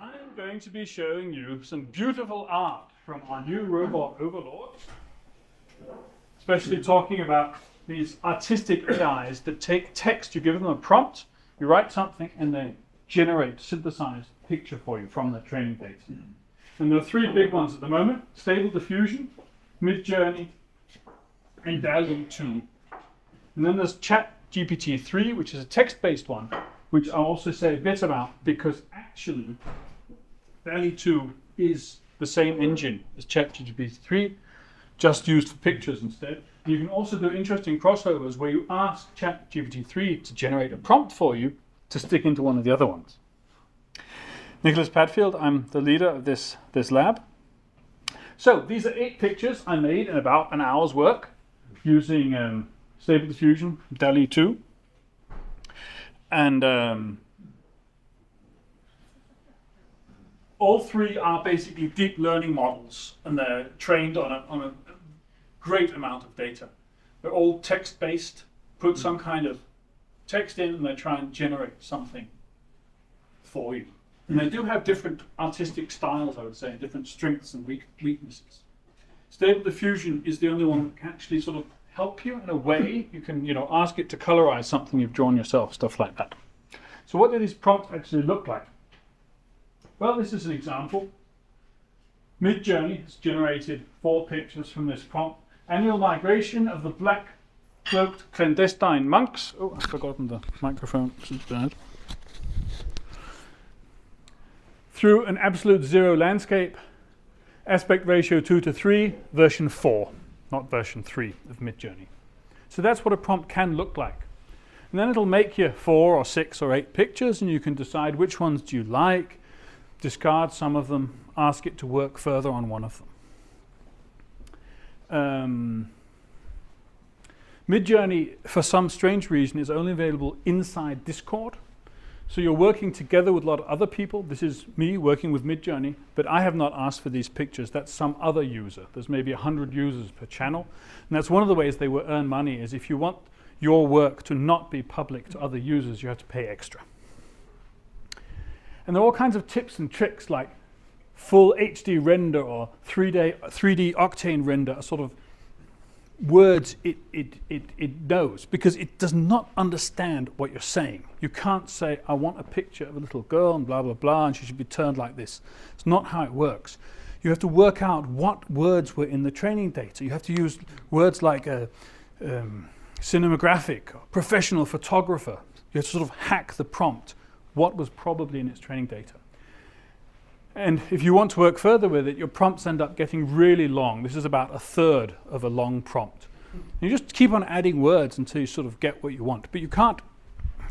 I'm going to be showing you some beautiful art from our new robot overlord, especially talking about these artistic AIs that take text, you give them a prompt, you write something, and they generate, synthesize picture for you from the training data. And there are three big ones at the moment, Stable Diffusion, Midjourney, and DALL-E 2. And then there's Chat GPT 3, which is a text-based one, which I'll also say a bit about because actually DALL-E 2 is the same engine as ChatGPT 3, just used for pictures instead. You can also do interesting crossovers where you ask ChatGPT 3 to generate a prompt for you to stick into one of the other ones. Nicolas Padfield, I'm the leader of this, this lab. So these are eight pictures I made in about an hour's work using um, Stable Diffusion, DALL-E 2. And um, all three are basically deep learning models, and they're trained on a, on a great amount of data. They're all text-based, put some mm. kind of text in, and they try and generate something for you. And they do have different artistic styles, I would say, different strengths and weak weaknesses. Stable diffusion is the only one that can actually sort of help you in a way. You can, you know, ask it to colorize something you've drawn yourself, stuff like that. So what do these prompts actually look like? Well, this is an example. Midjourney has generated four pictures from this prompt. Annual migration of the black cloaked clandestine monks. Oh, I've forgotten the microphone. This is bad. Through an absolute zero landscape, aspect ratio 2 to 3, version 4, not version 3 of Midjourney. So that's what a prompt can look like. And then it'll make you four or six or eight pictures, and you can decide which ones do you like, discard some of them, ask it to work further on one of them. Um, Midjourney, for some strange reason, is only available inside Discord. So you're working together with a lot of other people. This is me working with Midjourney, but I have not asked for these pictures. That's some other user. There's maybe 100 users per channel. And that's one of the ways they will earn money is if you want your work to not be public to other users, you have to pay extra. And there are all kinds of tips and tricks like full HD render or 3D, 3D Octane render are sort of words it, it, it, it knows because it does not understand what you're saying. You can't say, I want a picture of a little girl and blah, blah, blah, and she should be turned like this. It's not how it works. You have to work out what words were in the training data. You have to use words like a, um, cinematographic, professional photographer. You have to sort of hack the prompt what was probably in its training data. And if you want to work further with it, your prompts end up getting really long. This is about a third of a long prompt. And you just keep on adding words until you sort of get what you want. But you can't,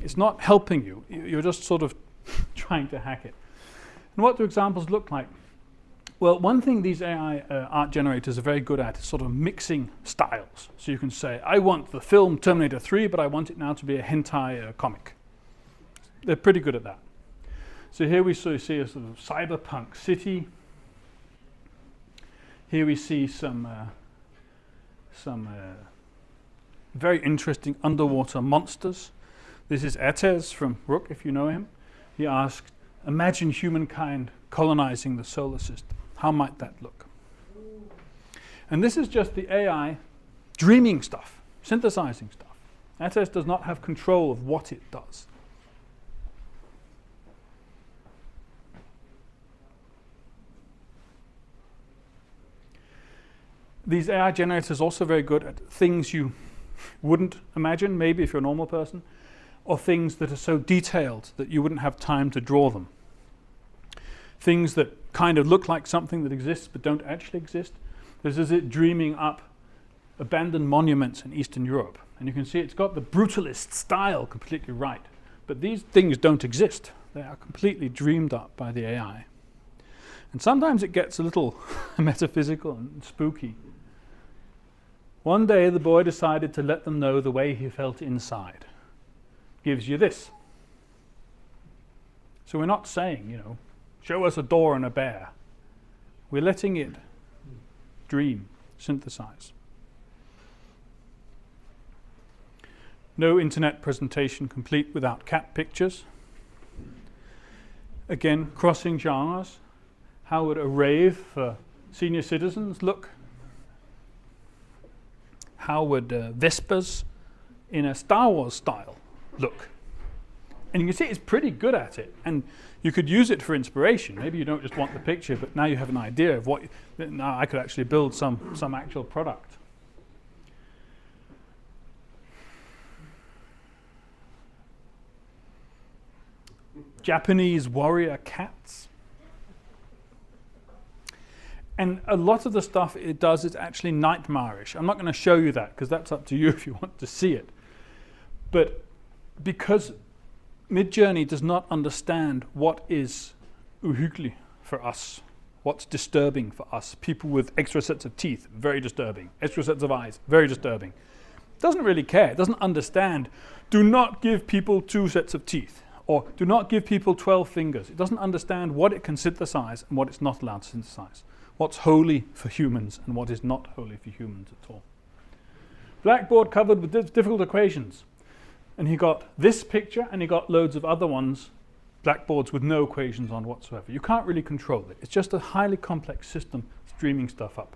it's not helping you. You're just sort of trying to hack it. And what do examples look like? Well, one thing these AI uh, art generators are very good at is sort of mixing styles. So you can say, I want the film Terminator 3, but I want it now to be a hentai uh, comic. They're pretty good at that. So here we see a sort of cyberpunk city. Here we see some uh, some uh, very interesting underwater monsters. This is Etes from RUC, if you know him. He asked, imagine humankind colonizing the solar system. How might that look? And this is just the AI dreaming stuff, synthesizing stuff. Etes does not have control of what it does. These AI generators are also very good at things you wouldn't imagine, maybe if you're a normal person, or things that are so detailed that you wouldn't have time to draw them. Things that kind of look like something that exists but don't actually exist. This is it dreaming up abandoned monuments in Eastern Europe. And you can see it's got the brutalist style completely right. But these things don't exist. They are completely dreamed up by the AI. And sometimes it gets a little metaphysical and spooky. One day the boy decided to let them know the way he felt inside. Gives you this. So we're not saying, you know, show us a door and a bear. We're letting it dream, synthesize. No internet presentation complete without cat pictures. Again, crossing genres. How would a rave for senior citizens look? How would uh, Vespers in a Star Wars style look? And you can see it's pretty good at it. And you could use it for inspiration. Maybe you don't just want the picture, but now you have an idea of what. Now I could actually build some, some actual product. Japanese warrior cats. And a lot of the stuff it does is actually nightmarish. I'm not going to show you that because that's up to you if you want to see it. But because Midjourney does not understand what is uhyggelig for us, what's disturbing for us. People with extra sets of teeth, very disturbing. Extra sets of eyes, very disturbing. Doesn't really care, doesn't understand. Do not give people two sets of teeth, or do not give people 12 fingers. It doesn't understand what it can synthesize and what it's not allowed to synthesize. What's holy for humans and what is not holy for humans at all. Blackboard covered with difficult equations. And he got this picture and he got loads of other ones, blackboards with no equations on whatsoever. You can't really control it. It's just a highly complex system streaming stuff up.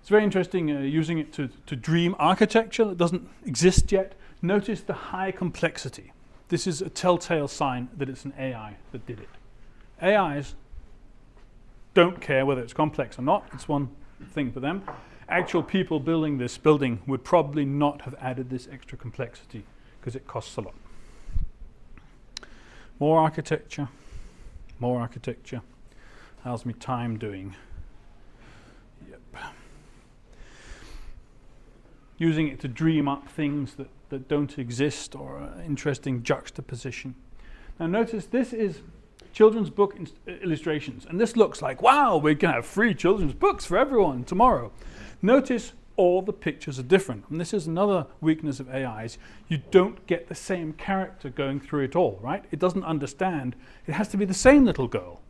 It's very interesting uh, using it to, to dream architecture that doesn't exist yet. Notice the high complexity. This is a telltale sign that it's an AI that did it. AIs don't care whether it's complex or not. It's one thing for them actual people building this building would probably not have added this extra complexity because it costs a lot. More architecture, more architecture. How's my time doing? Yep. Using it to dream up things that, that don't exist or interesting juxtaposition. Now notice this is children's book uh, illustrations. And this looks like, wow, we can have free children's books for everyone tomorrow. Notice all the pictures are different. And this is another weakness of AIs. You don't get the same character going through it all, right? It doesn't understand. It has to be the same little girl.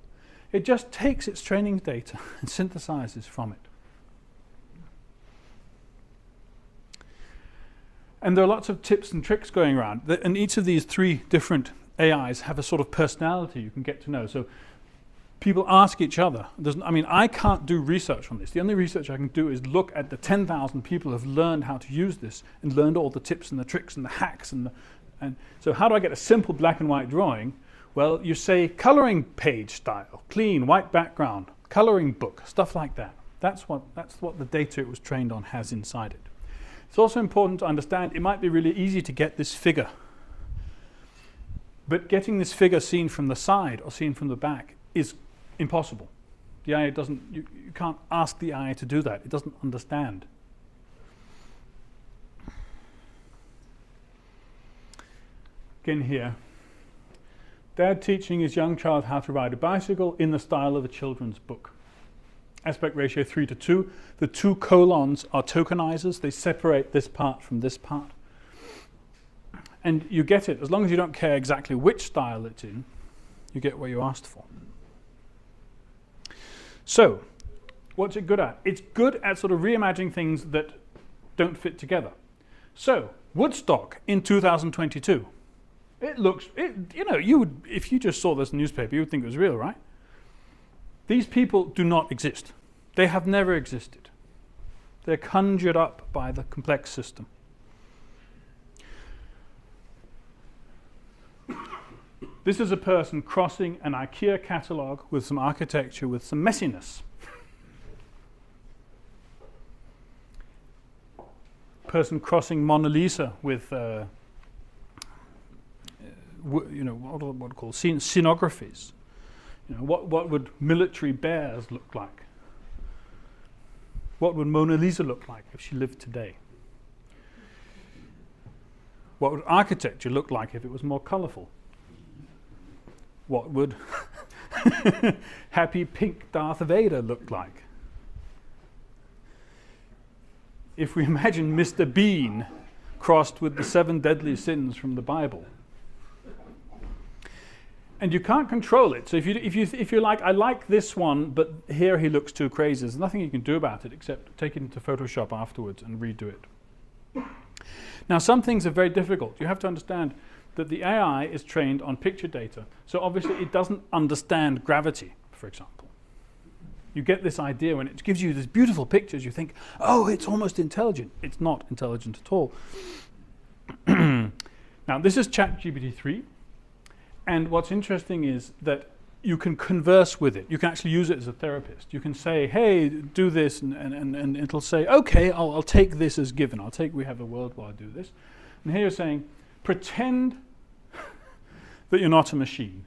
It just takes its training data and synthesizes from it. And there are lots of tips and tricks going around. And each of these three different AIs have a sort of personality you can get to know. So people ask each other. I mean, I can't do research on this. The only research I can do is look at the 10,000 people who have learned how to use this and learned all the tips and the tricks and the hacks. And, the, and so how do I get a simple black and white drawing? Well, you say coloring page style, clean, white background, coloring book, stuff like that. That's what, that's what the data it was trained on has inside it. It's also important to understand it might be really easy to get this figure. But getting this figure seen from the side or seen from the back is impossible. The AI doesn't, you, you can't ask the eye to do that. It doesn't understand. Again here, dad teaching his young child how to ride a bicycle in the style of a children's book. Aspect ratio 3 to 2. The two colons are tokenizers. They separate this part from this part. And you get it, as long as you don't care exactly which style it's in, you get what you asked for. So, what's it good at? It's good at sort of reimagining things that don't fit together. So, Woodstock in 2022. It looks, it, you know, you would, if you just saw this newspaper, you would think it was real, right? These people do not exist. They have never existed. They're conjured up by the complex system. This is a person crossing an IKEA catalogue with some architecture with some messiness. person crossing Mona Lisa with, uh, you know, what, what call scen scenographies. You know, what, what would military bears look like? What would Mona Lisa look like if she lived today? What would architecture look like if it was more colourful? What would happy pink Darth Vader look like? If we imagine Mr. Bean crossed with the seven deadly sins from the Bible. And you can't control it. So if you, if, you, if you're like, I like this one, but here he looks too crazy, there's nothing you can do about it except take it into Photoshop afterwards and redo it. Now, some things are very difficult. You have to understand that the AI is trained on picture data. So obviously it doesn't understand gravity, for example. You get this idea when it gives you these beautiful pictures, you think, oh, it's almost intelligent. It's not intelligent at all. now, this is ChatGPT 3. And what's interesting is that you can converse with it. You can actually use it as a therapist. You can say, hey, do this, and, and, and it'll say, okay, I'll, I'll take this as given. I'll take we have a world where I do this. And here you're saying, pretend that you're not a machine.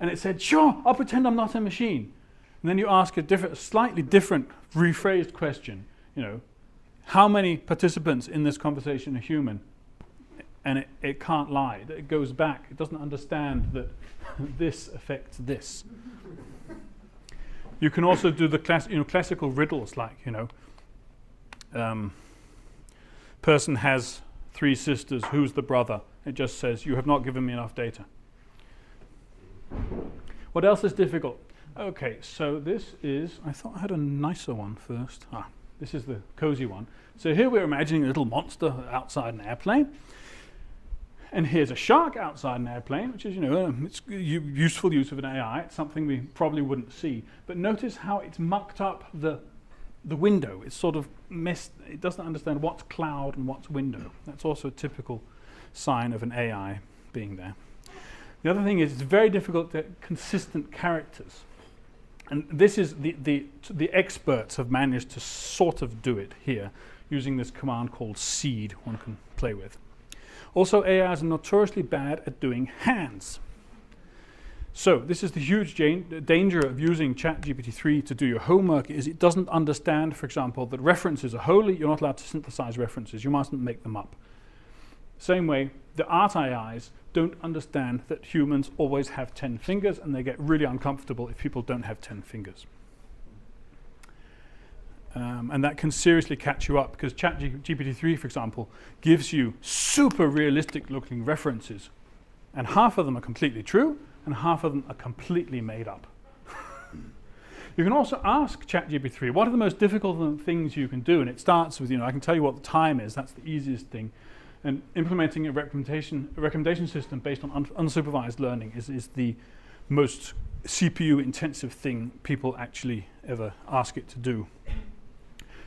And it said, sure, I'll pretend I'm not a machine. And then you ask a different, slightly different, rephrased question. You know, how many participants in this conversation are human? And it, it can't lie. It goes back. It doesn't understand that this affects this. You can also do the class, you know, classical riddles like, you know, um, person has three sisters, who's the brother? It just says, you have not given me enough data. What else is difficult? Okay, so this is, I thought I had a nicer one first. Ah, this is the cozy one. So here we're imagining a little monster outside an airplane. And here's a shark outside an airplane, which is, you know, um, it's useful use of an AI. It's something we probably wouldn't see. But notice how it's mucked up the, the window. It's sort of messed, it doesn't understand what's cloud and what's window. That's also a typical sign of an AI being there. The other thing is it's very difficult to get consistent characters. And this is the, the, the experts have managed to sort of do it here using this command called seed one can play with. Also, AIs are notoriously bad at doing hands. So this is the huge danger of using ChatGPT-3 to do your homework is it doesn't understand, for example, that references are holy. You're not allowed to synthesize references. You mustn't make them up. Same way, the art AIs don't understand that humans always have 10 fingers and they get really uncomfortable if people don't have 10 fingers. Um, and that can seriously catch you up because ChatGPT-3, for example, gives you super realistic looking references. And half of them are completely true and half of them are completely made up. you can also ask ChatGPT-3, what are the most difficult things you can do? And it starts with, you know, I can tell you what the time is. That's the easiest thing. And implementing a recommendation, a recommendation system based on un unsupervised learning is, is the most CPU intensive thing people actually ever ask it to do.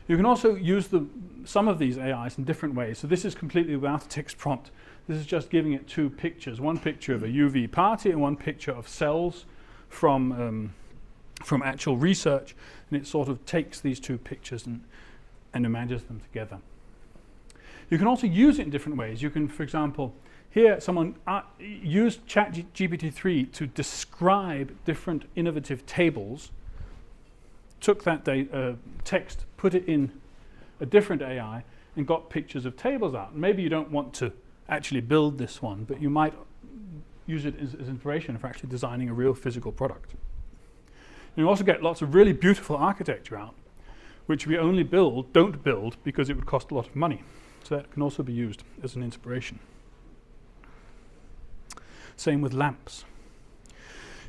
You can also use the, some of these AIs in different ways. So this is completely without a text prompt. This is just giving it two pictures, one picture of a UV party and one picture of cells from, um, from actual research. And it sort of takes these two pictures and, and imagines them together. You can also use it in different ways. You can, for example, here someone uh, used ChatGPT-3 to describe different innovative tables took that uh, text, put it in a different AI, and got pictures of tables out. Maybe you don't want to actually build this one, but you might use it as, as inspiration for actually designing a real physical product. And you also get lots of really beautiful architecture out, which we only build, don't build, because it would cost a lot of money. So that can also be used as an inspiration. Same with lamps.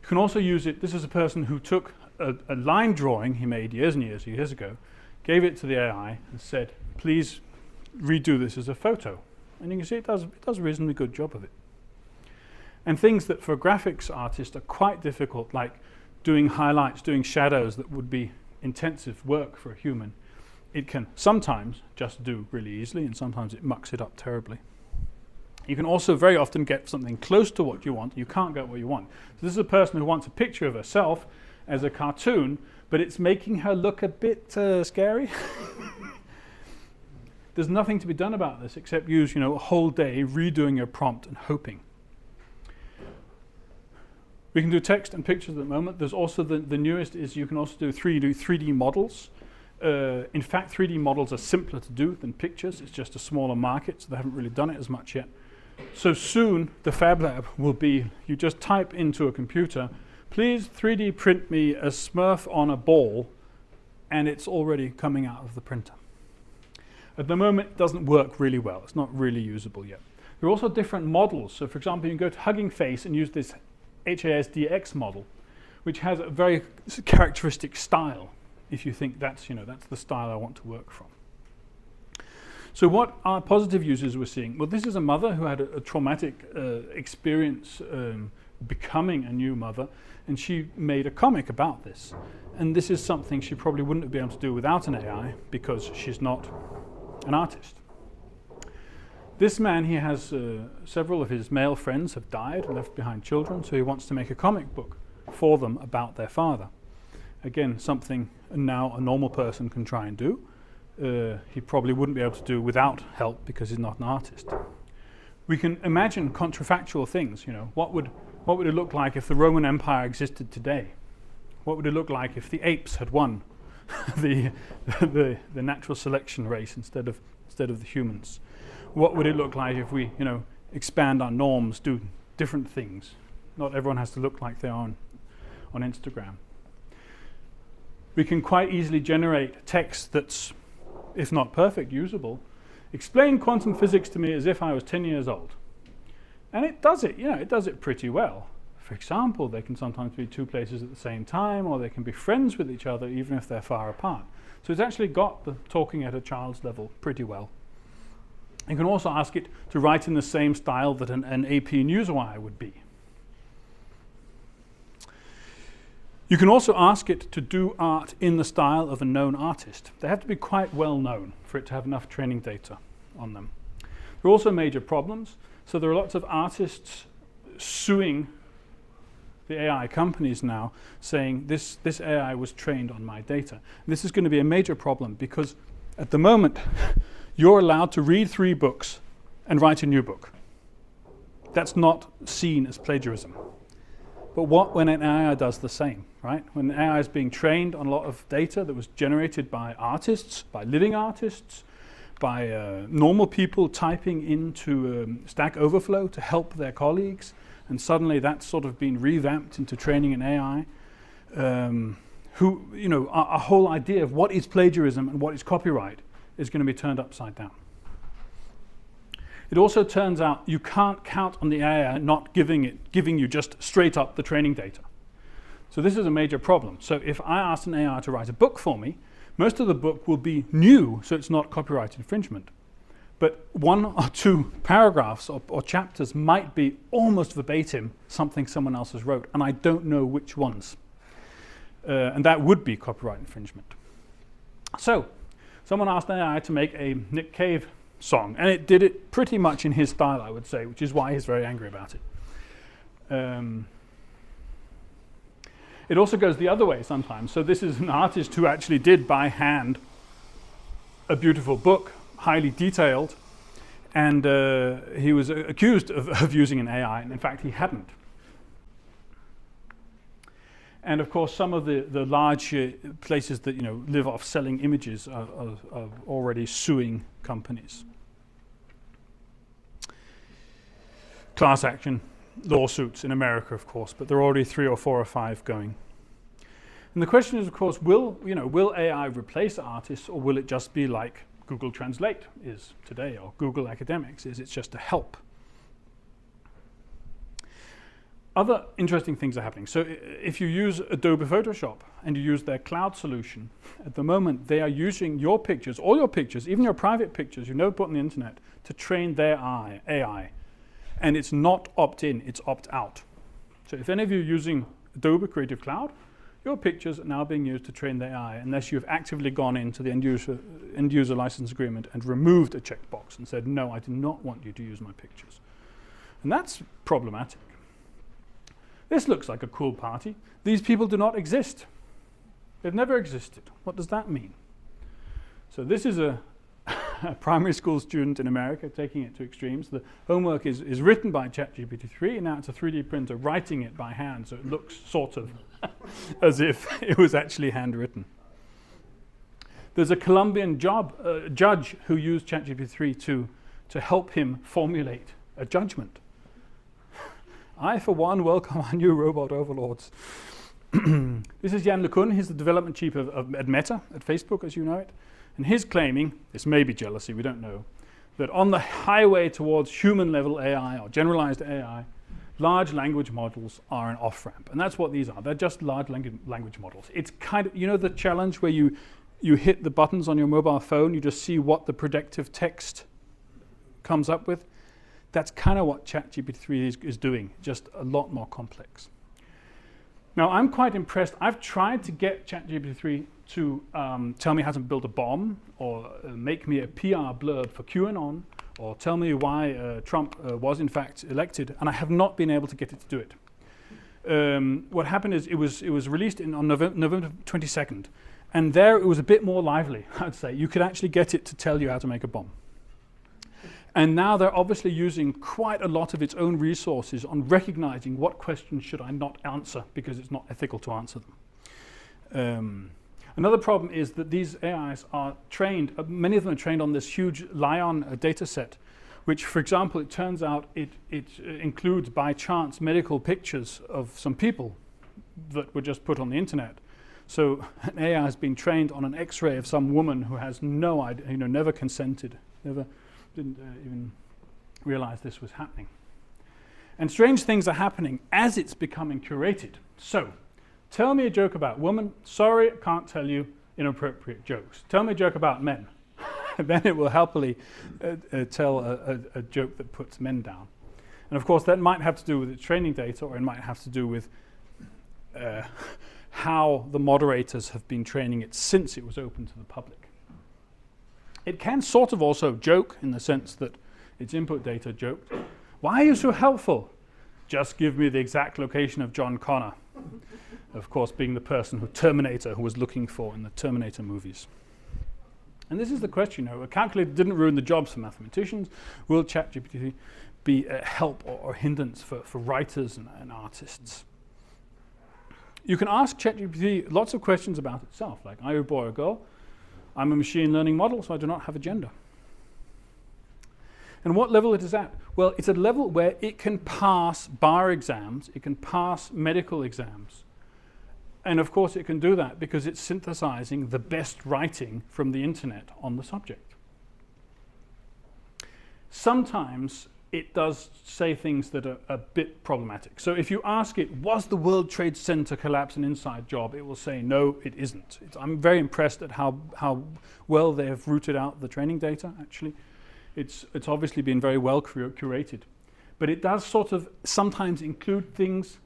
You can also use it, this is a person who took a, a, line drawing he made years and years and years ago, gave it to the AI and said, please redo this as a photo. And you can see it does, it does a reasonably good job of it. And things that for graphics artist are quite difficult, like doing highlights, doing shadows that would be intensive work for a human, it can sometimes just do really easily and sometimes it mucks it up terribly. You can also very often get something close to what you want. You can't get what you want. So this is a person who wants a picture of herself as a cartoon, but it's making her look a bit uh, scary. There's nothing to be done about this except use, you know, a whole day redoing your prompt and hoping. We can do text and pictures at the moment. There's also the, the newest is you can also do 3D, 3D models. Uh, in fact, 3D models are simpler to do than pictures. It's just a smaller market, so they haven't really done it as much yet. So soon, the Fab Lab will be, you just type into a computer please 3D print me a smurf on a ball, and it's already coming out of the printer. At the moment, it doesn't work really well. It's not really usable yet. There are also different models. So for example, you can go to Hugging Face and use this HASDX model, which has a very characteristic style, if you think that's, you know, that's the style I want to work from. So what are positive users we're seeing? Well, this is a mother who had a, a traumatic uh, experience um, becoming a new mother, and she made a comic about this. And this is something she probably wouldn't be able to do without an AI because she's not an artist. This man, he has uh, several of his male friends have died and left behind children, so he wants to make a comic book for them about their father. Again, something now a normal person can try and do uh, he probably wouldn't be able to do without help because he's not an artist. We can imagine contrafactual things. You know, what would what would it look like if the Roman Empire existed today? What would it look like if the apes had won the, the the natural selection race instead of instead of the humans? What would it look like if we, you know, expand our norms, do different things? Not everyone has to look like they are on, on Instagram. We can quite easily generate text that's if not perfect, usable, explain quantum physics to me as if I was 10 years old. And it does it, you know, it does it pretty well. For example, they can sometimes be two places at the same time, or they can be friends with each other even if they're far apart. So it's actually got the talking at a child's level pretty well. You can also ask it to write in the same style that an, an AP Newswire would be. You can also ask it to do art in the style of a known artist. They have to be quite well known for it to have enough training data on them. There are also major problems. So there are lots of artists suing the AI companies now saying this, this AI was trained on my data. This is going to be a major problem because at the moment you're allowed to read three books and write a new book. That's not seen as plagiarism. But what when an AI does the same, right? When AI is being trained on a lot of data that was generated by artists, by living artists, by uh, normal people typing into um, Stack Overflow to help their colleagues, and suddenly that's sort of been revamped into training an AI. Um, who, you know, a, a whole idea of what is plagiarism and what is copyright is going to be turned upside down. It also turns out you can't count on the AI not giving, it, giving you just straight up the training data. So this is a major problem. So if I asked an AI to write a book for me, most of the book will be new, so it's not copyright infringement. But one or two paragraphs or, or, chapters might be almost verbatim something someone else has wrote, and I don't know which ones. Uh, and that would be copyright infringement. So, someone asked AI to make a Nick Cave song. And it did it pretty much in his style, I would say, which is why he's very angry about it. Um, it also goes the other way sometimes. So this is an artist who actually did by hand a beautiful book, highly detailed, and uh, he was uh, accused of, of using an AI, and in fact he hadn't. And of course, some of the, the large uh, places that you know live off selling images are, are, are already suing companies. Class action lawsuits in America, of course, but there are already three or four or five going. And the question is, of course, will you know will AI replace artists, or will it just be like Google Translate is today, or Google Academics is? It's just a help other interesting things are happening. So if you use Adobe Photoshop and you use their cloud solution, at the moment they are using your pictures, all your pictures, even your private pictures you've never put on the internet, to train their AI. And it's not opt-in, it's opt-out. So if any of you are using Adobe Creative Cloud, your pictures are now being used to train the AI unless you've actively gone into the end user, end user license agreement and removed a checkbox and said, no, I do not want you to use my pictures. And that's problematic. This looks like a cool party. These people do not exist. They've never existed. What does that mean? So this is a, a primary school student in America taking it to extremes. The homework is, is written by ChatGPT-3, and now it's a 3D printer writing it by hand, so it looks sort of as if it was actually handwritten. There's a Colombian job, uh, judge who used ChatGPT-3 to, to help him formulate a judgment. I, for one, welcome our new robot overlords. this is Yann LeCun. He's the development chief of, of, at Meta, at Facebook, as you know it. And he's claiming, this may be jealousy, we don't know, that on the highway towards human level AI or generalized AI, large language models are an off ramp. And that's what these are. They're just large langu language models. It's kind of, you know, the challenge where you, you hit the buttons on your mobile phone, you just see what the predictive text comes up with. That's kind of what ChatGPT is, is doing, just a lot more complex. Now, I'm quite impressed. I've tried to get ChatGPT-3 to um, tell me how to build a bomb, or uh, make me a PR blurb for QAnon, or tell me why uh, Trump uh, was in fact elected, and I have not been able to get it to do it. Um, what happened is it was it was released in, on November, November 22nd, and there it was a bit more lively. I'd say you could actually get it to tell you how to make a bomb. And now they're obviously using quite a lot of its own resources on recognizing what questions should I not answer because it's not ethical to answer them. Um, another problem is that these AIs are trained, uh, many of them are trained on this huge LAION uh, data set, which, for example, it turns out it, it uh, includes by chance medical pictures of some people that were just put on the internet. So an AI has been trained on an X-ray of some woman who has no idea, you know, never consented, never didn't uh, even realize this was happening. And strange things are happening as it's becoming curated. So, tell me a joke about women. Sorry, can't tell you inappropriate jokes. Tell me a joke about men. then it will happily uh, uh, tell a, a, a, joke that puts men down. And of course, that might have to do with its training data, or it might have to do with uh, how the moderators have been training it since it was open to the public. It can sort of also joke in the sense that its input data joked. Why are you so helpful? Just give me the exact location of John Connor. of course, being the person who Terminator who was looking for in the Terminator movies. And this is the question, you know, a calculator didn't ruin the jobs for mathematicians. Will ChatGPT be a help or, or hindrance for, for writers and, and artists? You can ask ChatGPT lots of questions about itself, like, are you a boy or a girl? I'm a machine learning model, so I do not have a gender. And what level it is at? Well, it's a level where it can pass bar exams, it can pass medical exams. And of course, it can do that because it's synthesizing the best writing from the internet on the subject. Sometimes it does say things that are a bit problematic. So if you ask it, was the World Trade Center collapse an inside job? It will say, no, it isn't. It's, I'm very impressed at how, how well they have rooted out the training data, actually. It's, it's obviously been very well cur curated. But it does sort of sometimes include things.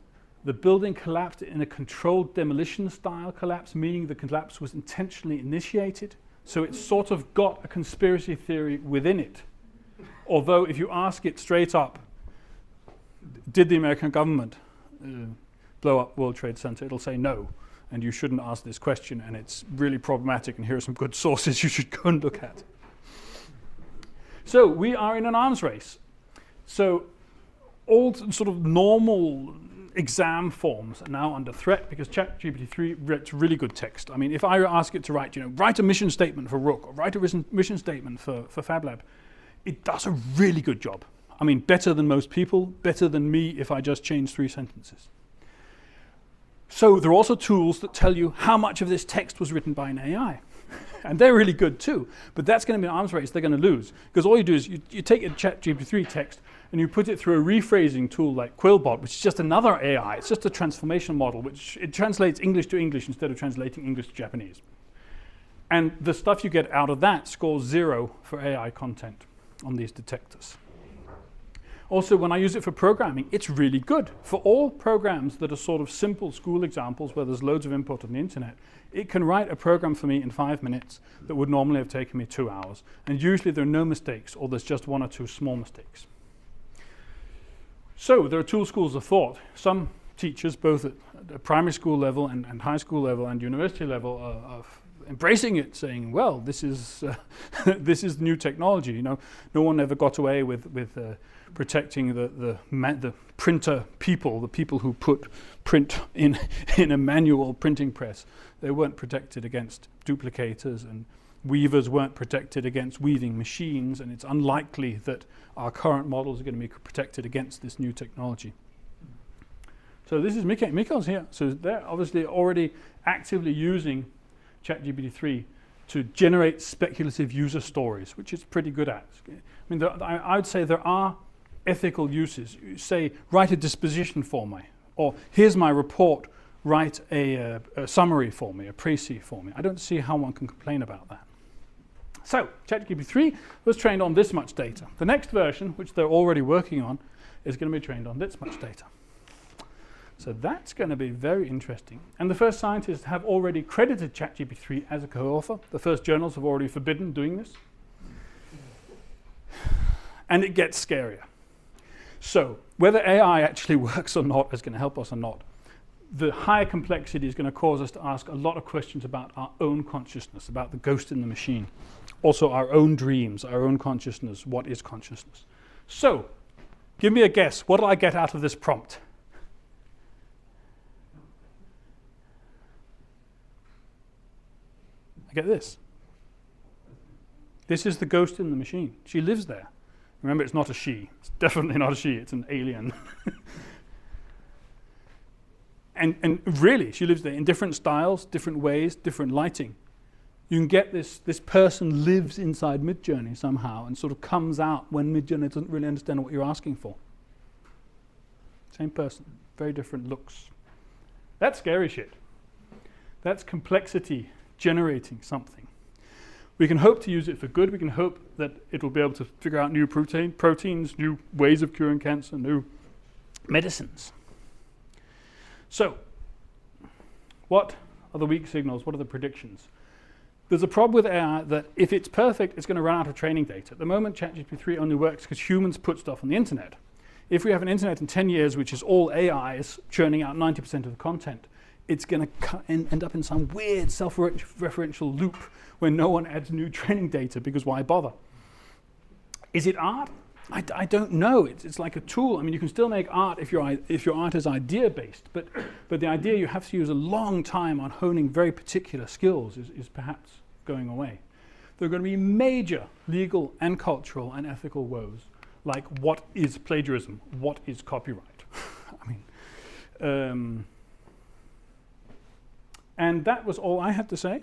The building collapsed in a controlled demolition style collapse, meaning the collapse was intentionally initiated. So it's sort of got a conspiracy theory within it Although, if you ask it straight up, did the American government uh, blow up World Trade Center? It'll say no, and you shouldn't ask this question, and it's really problematic, and here are some good sources you should go and look at. So, we are in an arms race. So, all sort of normal exam forms are now under threat because ChatGPT-3 writes really good text. I mean, if I ask it to write, you know, write a mission statement for RUC or write a mission statement for, for FabLab, it does a really good job. I mean, better than most people, better than me if I just change three sentences. So there are also tools that tell you how much of this text was written by an AI. and they're really good too. But that's going to be an arms race they're going to lose. Because all you do is you, you take a ChatGPT text and you put it through a rephrasing tool like Quillbot, which is just another AI. It's just a transformation model, which it translates English to English instead of translating English to Japanese. And the stuff you get out of that scores zero for AI content on these detectors. Also, when I use it for programming, it's really good. For all programs that are sort of simple school examples where there's loads of input on the internet, it can write a program for me in five minutes that would normally have taken me two hours. And usually there are no mistakes, or there's just one or two small mistakes. So there are two schools of thought. Some teachers, both at primary school level and, and high school level and university level, are, are embracing it, saying, "Well, this is uh, this is new technology." You know, no one ever got away with with uh, protecting the the, the printer people, the people who put print in in a manual printing press. They weren't protected against duplicators, and weavers weren't protected against weaving machines. And it's unlikely that our current models are going to be protected against this new technology. So this is. Mikael's here. So they're obviously already actively using ChatGPT-3 to generate speculative user stories, which it's pretty good at. I mean, there, I, I would say there are ethical uses. Say, write a disposition for me, or here's my report write a, uh, a summary for me, a précis for me. I don't see how one can complain about that. So, ChatGPT 3 was trained on this much data. The next version, which they're already working on, is going to be trained on this much data. So that's going to be very interesting. And the first scientists have already credited ChatGPT 3 as a co-author. The first journals have already forbidden doing this. And it gets scarier. So whether AI actually works or not is going to help us or not, the higher complexity is going to cause us to ask a lot of questions about our own consciousness, about the ghost in the machine. Also our own dreams, our own consciousness, what is consciousness. So, give me a guess. What do I get out of this prompt? I get this. This is the ghost in the machine. She lives there. Remember, it's not a she. It's definitely not a she. It's an alien. and, and really, she lives there in different styles, different ways, different lighting. You can get this, this person lives inside Midjourney somehow and sort of comes out when Midjourney doesn't really understand what you're asking for. Same person, very different looks. That's scary shit. That's complexity generating something. We can hope to use it for good. We can hope that it will be able to figure out new protein, proteins, new ways of curing cancer, new medicines. So, what are the weak signals? What are the predictions? There's a problem with AI that if it's perfect, it's going to run out of training data. At the moment, ChatGPT-3 only works because humans put stuff on the internet. If we have an internet in 10 years, which is all AIs churning out 90% of the content, it's going to end up in some weird self-referential loop where no one adds new training data because why bother? Is it art? I, I don't know. It's, it's like a tool. I mean, you can still make art if your, if your art is idea-based, but, but the idea you have to use a long time on honing very particular skills is, is perhaps going away. There are going to be major legal and cultural and ethical woes, like what is plagiarism? What is copyright? I mean, um, and that was all I had to say.